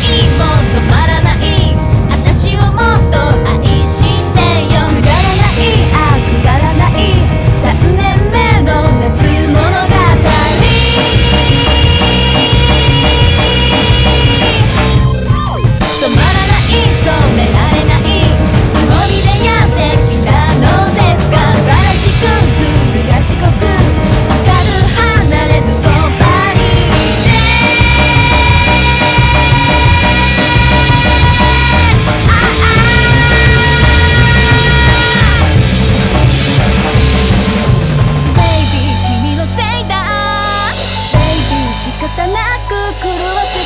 ないもう止まらない。私をもっとたなく狂わせ